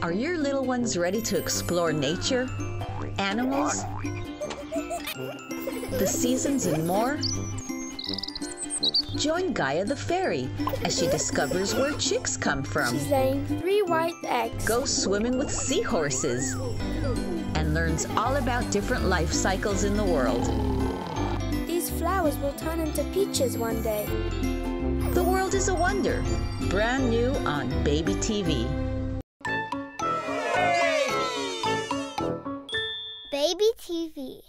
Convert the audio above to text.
Are your little ones ready to explore nature, animals, the seasons, and more? Join Gaia the fairy as she discovers where chicks come from. She's laying three white eggs. Goes swimming with seahorses and learns all about different life cycles in the world. These flowers will turn into peaches one day. The world is a wonder. Brand new on Baby TV. Baby TV.